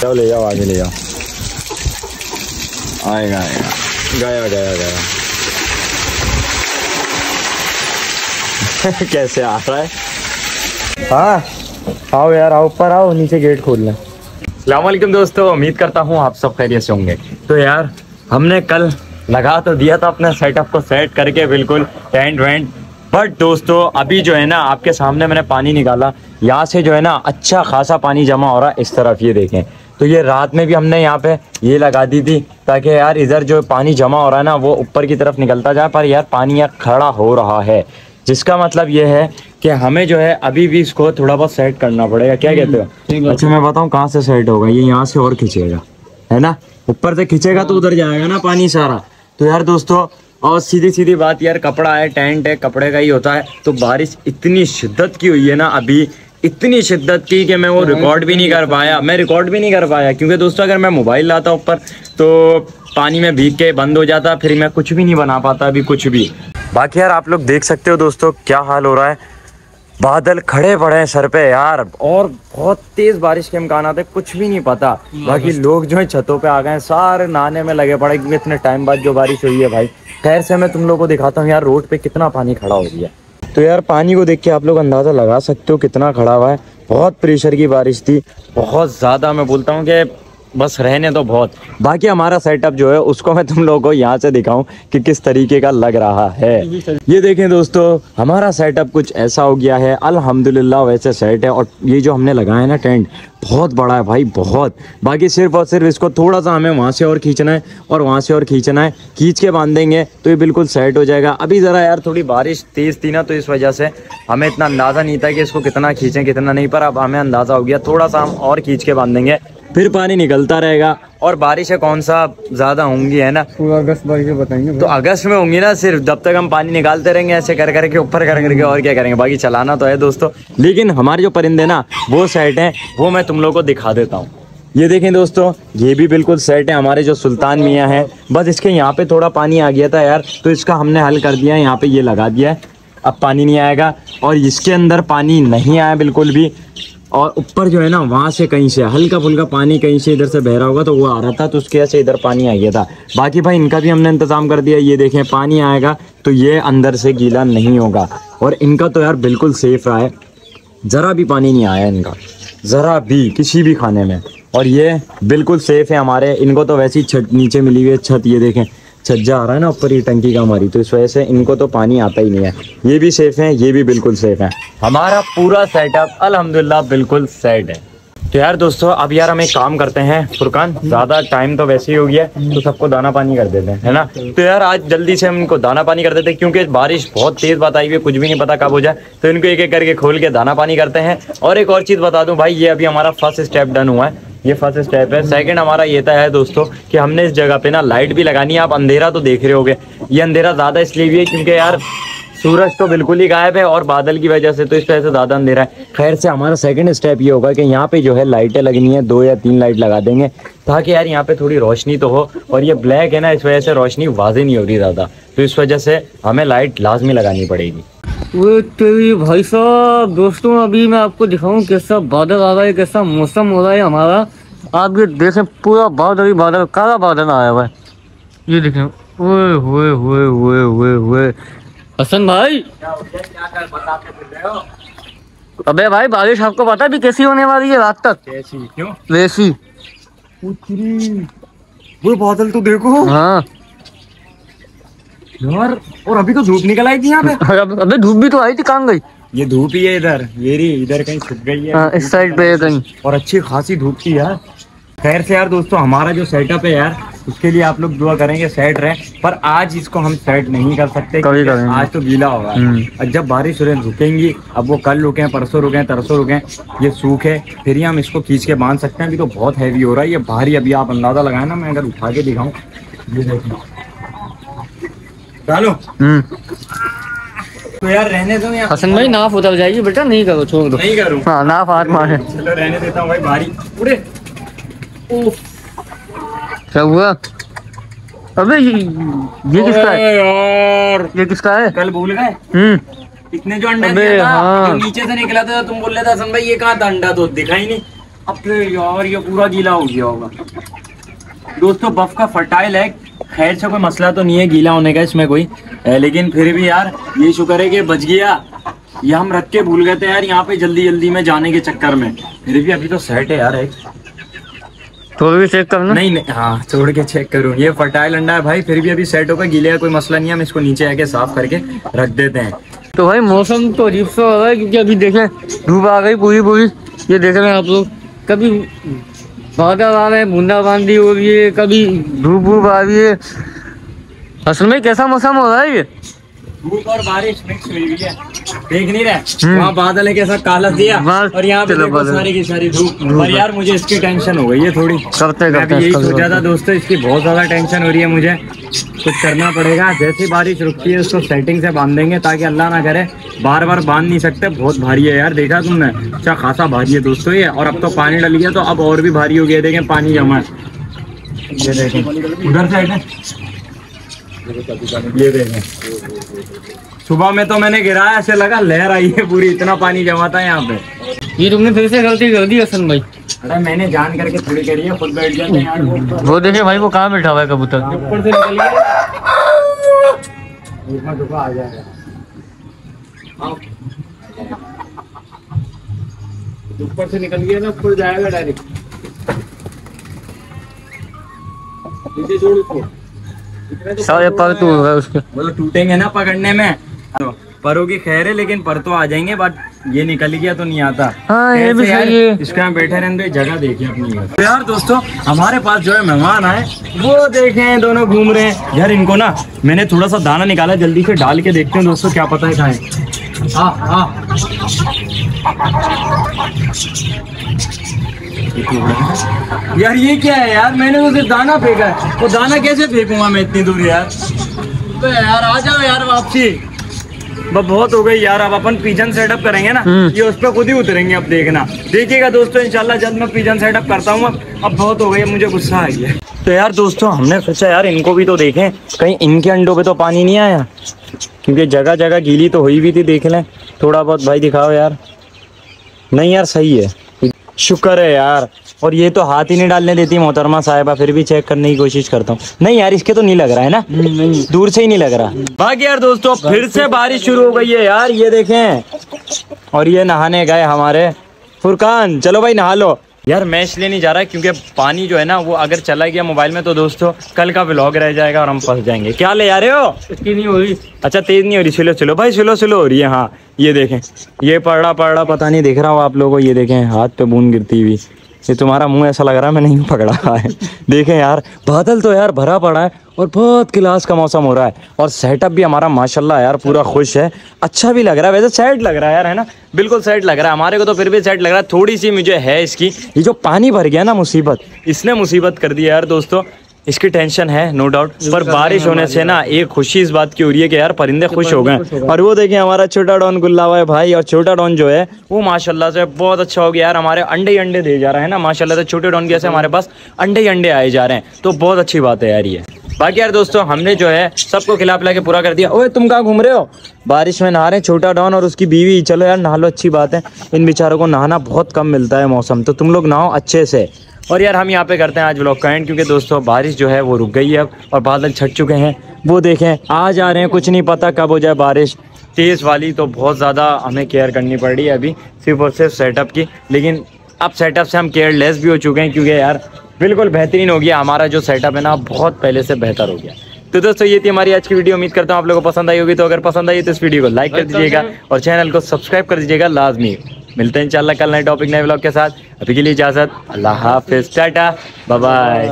जाओ ले जाओ आगे ले जाओ आएगा आएगा गया गया गया कैसे आ रहा है हाँ आओ यार आओ ऊपर आओ नीचे गेट खोल लें सलामकुम दोस्तों उम्मीद करता हूँ आप सब खैरियत से होंगे। तो यार हमने कल लगा तो दिया था अपने सेटअप को सेट करके बिल्कुल टेंट वेंट बट दोस्तों अभी जो है ना आपके सामने मैंने पानी निकाला। यहाँ से जो है ना अच्छा खासा पानी जमा हो रहा है इस तरफ़ ये देखें। तो ये रात में भी हमने यहाँ पे ये लगा दी थी ताकि यार इधर जो पानी जमा हो रहा है ना वो ऊपर की तरफ़ निकलता जाए पर यार पानी यार खड़ा हो रहा है। जिसका मतलब ये है कि हमें जो है अभी भी इसको थोड़ा बहुत सेट करना पड़ेगा। क्या कहते हो? अच्छा मैं बताऊँ कहाँ से सेट होगा? ये यहाँ से और खींचेगा है ना? ऊपर से खींचेगा तो उधर जाएगा ना पानी सारा। तो यार दोस्तों और सीधी सीधी बात यार कपड़ा है टेंट है कपड़े का ही होता है। तो बारिश इतनी शिद्दत की हुई है ना अभी इतनी शिद्दत की कि मैं वो रिकॉर्ड भी नहीं कर पाया। मैं रिकॉर्ड भी नहीं कर पाया क्योंकि दोस्तों अगर मैं मोबाइल लाता ऊपर तो पानी में भीग के बंद हो जाता फिर मैं कुछ भी नहीं बना पाता अभी कुछ भी। बाकी यार आप लोग देख सकते हो दोस्तों क्या हाल हो रहा है। बादल खड़े पड़े हैं सर पे यार और बहुत तेज बारिश के इम्कान है कुछ भी नहीं पता। बाकी लोग जो है छतों पे आ गए सारे नहाने में लगे पड़े क्योंकि इतने टाइम बाद जो बारिश हुई है भाई। खैर से मैं तुम लोग को दिखाता हूँ यार रोड पे कितना पानी खड़ा हो गया। तो यार, पानी को देख के आप लोग अंदाज़ा लगा सकते हो कितना खड़ा हुआ है। बहुत प्रेशर की बारिश थी। बहुत ज़्यादा मैं बोलता हूँ कि बस रहने तो बहुत। बाकी हमारा सेटअप जो है, उसको मैं तुम लोगों को यहाँ से दिखाऊँ कि किस तरीके का लग रहा है। ये देखें दोस्तों, हमारा सेटअप कुछ ऐसा हो गया है। अल्हम्दुलिल्लाह वैसे सेट है और ये जो हमने लगाया है ना टेंट बहुत बड़ा है भाई, बहुत। बाकी सिर्फ़ और सिर्फ़ इसको थोड़ा सा हमें वहाँ से और खींचना है और वहाँ से और खींचना है। खींच के बांधेंगे तो ये बिल्कुल सेट हो जाएगा। अभी ज़रा यार थोड़ी बारिश तेज़ थी ना तो इस वजह से हमें इतना अंदाज़ा नहीं था कि इसको कितना खींचें, कितना नहीं, पर अब हमें अंदाज़ा हो गया। थोड़ा सा हम और खींच के बांधेंगे। फिर पानी निकलता रहेगा। और बारिशें कौन सा ज़्यादा होंगी है ना? अगस्त बारिश बताएँगे तो अगस्त में होंगी ना सिर्फ़ जब तक हम पानी निकालते रहेंगे ऐसे कर करके ऊपर कर करके और क्या करेंगे? बाकी चलाना तो है दोस्तों। लेकिन हमारे जो परिंदे ना वो सेट हैं वो मैं तुम लोग को दिखा देता हूँ। ये देखें दोस्तों ये भी बिल्कुल सेट है हमारे जो सुल्तान मियाँ हैं। बस इसके यहाँ पे थोड़ा पानी आ गया था यार तो इसका हमने हल कर दिया है यहाँ पे ये लगा दिया है। अब पानी नहीं आएगा और इसके अंदर पानी नहीं आया बिल्कुल भी। और ऊपर जो है ना, वहाँ से कहीं से हल्का फुल्का पानी कहीं से इधर से बह रहा होगा तो वो आ रहा था तो उसके वजह से इधर पानी आ गया था। बाकी भाई, इनका भी हमने इंतज़ाम कर दिया, ये देखें, पानी आएगा तो ये अंदर से गीला नहीं होगा। और इनका तो यार बिल्कुल सेफ़ रहा है। ज़रा भी पानी नहीं आया इनका। ज़रा भी, किसी भी खाने में। और ये बिल्कुल सेफ़ है हमारे। इनको तो वैसी छत नीचे मिली हुई है, छत, ये देखें। छज्जा आ रहा है ना ऊपर, ये टंकी का हमारी तो इस वजह से इनको तो पानी आता ही नहीं है। ये भी सेफ़ है, ये भी बिल्कुल सेफ़ है। हमारा पूरा सेटअप अल्हम्दुलिल्लाह, बिल्कुल सेट है। तो यार दोस्तों, अब यार हम एक काम करते हैं, फुरकान। ज़्यादा टाइम तो वैसे ही हो गया तो सबको दाना पानी कर देते हैं, है ना? तो यार आज जल्दी से हम इनको दाना पानी कर देते हैं, क्योंकि बारिश बहुत तेज बात आई हुई है, कुछ भी नहीं पता कब हो जाए। तो इनको एक एक करके खोल के दाना पानी करते हैं। और एक और चीज़ बता दूँ, भाई, ये अभी हमारा फ़र्स्ट स्टेप डन हुआ है। ये फ़र्स्ट स्टेप है। सेकंड हमारा ये था है दोस्तों कि हमने इस जगह पे ना लाइट भी लगानी है। आप अंधेरा तो देख रहे होगे। ये अंधेरा ज़्यादा इसलिए भी है क्योंकि यार सूरज तो बिल्कुल ही गायब है और बादल की वजह से तो इस वजह से ज़्यादा अंधेरा है। खैर से हमारा सेकंड स्टेप ये होगा कि यहाँ पे जो है लाइटें लगनी है। दो या तीन लाइट लगा देंगे ताकि यार यहाँ पे थोड़ी रोशनी तो हो और ये ब्लैक है ना, इस वजह से रोशनी वाजे नहीं हो रही ज़्यादा। तो इस वजह से हमें लाइट लाजमी लगानी पड़ेगी। वो तेरी भाई साहब दोस्तों अभी मैं आपको दिखाऊँ कैसा बादल आ रहा है कैसा मौसम हो रहा है हमारा। आप ये देखें पूरा बादल ही बादल काला बादल आया हुआ है। ये देखें ओए हुए हुए हुए हुए हुए। हसन भाई? अबे भाई बारिश आपको पता भी कैसी होने वाली है रात तक? कैसी? क्यों? वैसी। वो बादल तो देखो। हाँ। यार और अभी तो धूप निकल आई थी यहाँ पे। अबे धूप भी तो आई थी कहाँ गई? ये धूप ही है इधर रही इधर कहीं छुप गई है। हाँ, इस साइड पे है कहीं। और अच्छी खासी धूप थी यार। खैर से यार दोस्तों हमारा जो सेटअप है यार उसके लिए आप लोग दुआ करेंगे सेट रहे। पर आज इसको हम सेट नहीं कर सकते कभी करेंगे। आज तो गीला होगा हम्म। और जब बारिश रुके रुकेंगी। अब वो कल रुके परसों रुके तरसों रुके ये सूख है फिर ही हम इसको खींच के बाँध सकते हैं। अभी तो बहुत हैवी हो रहा है ये भारी। अभी आप अंदाज़ा लगाए ना मैं अगर उठा के दिखाऊँ। ये देखिए। चलो हम्म। तो यार रहने दो यार हसन भाई नाफ उतर जाएगी बेटा नहीं करो छोड़ दो। नहीं करूँ। हाँ नाफ हाथ मारे। चलो रहने देता हूँ भाई भारी उड़े। क्या हुआ? अबे ये ये किसका है? यार। ये किसका है? कल भूल गए? हम्म। इतने जो अंडा दिया था हाँ। जो नीचे से निकला था तुम बोल रहे थे हसन भाई ये कहाँ था? अंडा तो दिखा ही नहीं। अबे यार ये पूरा गीला हो गया होगा। दोस्तों बफ का फर्टाइल है। खैर से कोई मसला तो नहीं है गीला होने का इसमें कोई। लेकिन फिर भी यार ये शुक्र है कि बच गया। ये हम रख के भूल गए थे यार यहाँ पे जल्दी जल्दी में जाने के चक्कर में। फिर भी अभी तो सेट है यार एक। तो भी चेक करना? नहीं नहीं हाँ छोड़ के चेक करूँ। ये फर्टाइल अंडा है भाई फिर भी अभी सेट होगा गीले का कोई मसला नहीं है हम इसको नीचे आके साफ़ करके रख देते हैं। तो भाई मौसम तो अजीब सा हो रहा है क्योंकि अभी देखें धूप आ गई पूरी पूरी ये देख रहे हैं आप लोग। कभी बादल आ रहे हैं बूंदाबांदी हो रही है, कभी धूप धूप आ रही है। असल में कैसा मौसम हो रहा है ये? धूप और बारिश मिक्स हुई हुई है। देख नहीं रहे? हम्म। वहाँ बादल है कैसा काला दिया और यहाँ पे। सारी की सारी धूप। और यार मुझे इसकी टेंशन हो गई है थोड़ी। करते करते यही सोचा था। दोस्तों इसकी बहुत ज़्यादा टेंशन हो रही है मुझे। कुछ करना पड़ेगा। जैसे बारिश रुकती है उसको सेटिंग से बाँध देंगे ताकि अल्लाह ना करे। बार बार बाँध नहीं सकते। बहुत भारी है यार। देखा तुमने? अच्छा खासा भारी है दोस्तों ये। और अब तो पानी डल गया तो अब और भी भारी हो गया। देखें पानी जमा है। ये देखें। उधर साइड है। ये देखें सुबह में तो मैंने गिराया ऐसे लगा लहर आई है पूरी इतना पानी जमा था यहाँ पे। ये तुमने फिर से गलती कर दी हसन भाई। अरे मैंने जान करके थोड़ी करी है खुद बैठ हैं यार वो देखे भाई वो कहाँ बैठा हुआ है कबूतर? ऊपर से निकल गया आ जाएगा हाँ। ऊपर से निकल गया ना ऊपर जाएगा डायरेक्ट नीचे छोड़ उसको तो सारे पर तो हो गए उसके। वो तो टूटेंगे ना पकड़ने में। तो परों की खैर है लेकिन पर तो आ जाएँगे बट ये निकल गया तो नहीं आता। हाँ, ये भी सही है। इसको यहाँ बैठे रहने जगह देखिए अपनी। तो यार दोस्तों हमारे पास जो है मेहमान आए वो देखें दोनों घूम रहे हैं। यार इनको ना मैंने थोड़ा सा दाना निकाला जल्दी से डाल के देखते हैं दोस्तों क्या पता है खाए। हाँ हाँ। यार ये क्या है यार? मैंने उसे दाना फेंका है। वो दाना कैसे फेंकूँगा मैं इतनी दूर यार? तो यार आ जाओ यार वापसी। बस बहुत हो गई यार अब अपन पिजन सेटअप करेंगे ना। हम्म। ये उस पर खुद ही उतरेंगे अब देखना। देखिएगा दोस्तों इंशाल्लाह जल्द मैं पिजन सेटअप करता हूँ। अब अब बहुत हो गई मुझे गुस्सा आ गया। तो यार दोस्तों हमने सोचा यार इनको भी तो देखें। कहीं इनके अंडों पे तो पानी नहीं आया। क्योंकि जगह जगह गीली तो हुई भी थी देख लें। थोड़ा बहुत भाई दिखाओ यार। नहीं यार सही है। शुक्र है यार। और ये तो हाथ ही नहीं डालने देती मोहतरमा साहिबा फिर भी चेक करने की कोशिश करता हूँ। नहीं यार इसके तो नहीं लग रहा है ना? नहीं। दूर से ही नहीं लग रहा। बाकी यार दोस्तों फिर से बारिश शुरू हो गई है यार ये देखें। और ये नहाने गए हमारे। फुरकान चलो भाई नहा लो। यार मैं इसलिए नहीं जा रहा क्योंकि पानी जो है ना वो अगर चला गया मोबाइल में तो दोस्तों कल का ब्लॉग रह जाएगा और हम फंस जाएँगे। क्या ले जा रहे हो? इसकी नहीं हो रही। अच्छा तेज नहीं हो रही। सिलो सिलो भाई सिलो स्लो हो रही है हाँ। ये देखें। ये पड़ रहा पड़ रहा पता नहीं देख रहा हो आप लोगों को ये देखें हाथ पे बूंद गिरती हुई। ये तुम्हारा मुँह ऐसा लग रहा है, मैं नहीं पकड़ा है। देखें यार, बादल तो यार भरा पड़ा है और बहुत क्लास का मौसम हो रहा है। और सेटअप भी हमारा, माशाल्लाह यार, पूरा खुश है। अच्छा भी लग रहा है, वैसे सेट लग रहा है यार, है ना? बिल्कुल सेट लग रहा है। हमारे को तो फिर भी सेट लग रहा है। थोड़ी सी मुझे है इसकी। ये जो पानी भर गया ना, मुसीबत। इसने मुसीबत कर दिया यार, दोस्तों। इसकी टेंशन है नो डाउट पर बारिश होने से ना एक खुशी इस बात की हो रही है कि यार परिंदे खुश हो गए। और वो देखिए हमारा छोटा डॉन गुल्ला हुआ है भाई और छोटा डॉन जो है वो माशाल्लाह से बहुत अच्छा हो गया यार। हमारे अंडे ही अंडे दे जा रहे हैं ना माशाल्लाह से छोटे डॉन के जैसे हमारे पास अंडे ही अंडे आए जा रहे हैं। तो बहुत अच्छी बात है यार ये। बाकी यार दोस्तों हमने जो है सबको खिला पिला के पूरा कर दिया। ओए तुम कहाँ घूम रहे हो? बारिश में नहा रहे हैं छोटा डॉन और उसकी बीवी। चलो यार नहा लो अच्छी बात है। इन बेचारों को नहाना बहुत कम मिलता है मौसम। तो तुम लोग नहाओ अच्छे से। और यार हम यहाँ पे करते हैं आज व्लॉग का एंड क्योंकि दोस्तों बारिश जो है वो रुक गई है अब और बादल छट चुके हैं। वो देखें आज आ जा रहे हैं कुछ नहीं पता कब हो जाए बारिश। तेज़ वाली तो बहुत ज़्यादा हमें केयर करनी पड़ रही है अभी सिर्फ़ और सिर्फ़ सेटअप की। लेकिन अब सेटअप से हम केयरलेस भी हो चुके हैं क्योंकि यार बिल्कुल बेहतरीन हो गया। हमारा जो सेटअप है ना बहुत पहले से बेहतर हो गया। तो दोस्तों ये थी हमारी आज की वीडियो उम्मीद करता हूँ आप लोगों को पसंद आई होगी। तो अगर पसंद आई तो इस वीडियो को लाइक कर दीजिएगा और चैनल को सब्सक्राइब कर दीजिएगा लाजमी। मिलते हैं इंशाल्लाह कल नए टॉपिक नए ब्लॉग के साथ। अभी के लिए इजाज़त। अल्लाह हाफिज। टाटा। बाय